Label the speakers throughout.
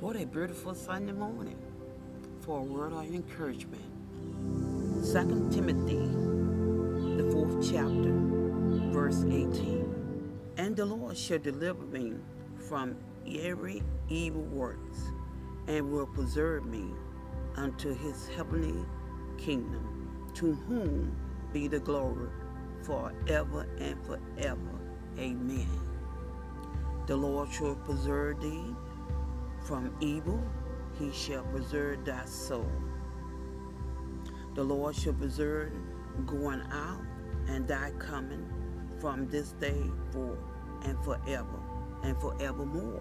Speaker 1: What a beautiful Sunday morning for a word of encouragement. 2 Timothy, the fourth chapter, verse 18. And the Lord shall deliver me from every evil works and will preserve me unto his heavenly kingdom, to whom be the glory forever and forever. Amen. The Lord shall preserve thee from evil, he shall preserve thy soul. The Lord shall preserve going out and thy coming from this day forth and forever and forevermore.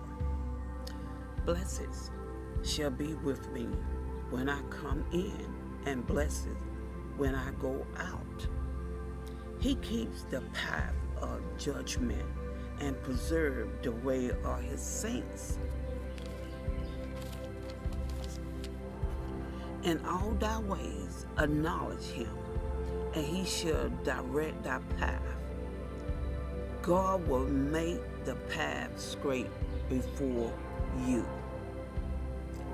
Speaker 1: Blessings shall be with me when I come in, and blessed when I go out. He keeps the path of judgment and preserve the way of his saints. In all thy ways acknowledge him, and he shall direct thy path. God will make the path straight before you.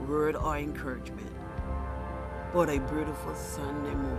Speaker 1: Word or encouragement. What a beautiful Sunday morning.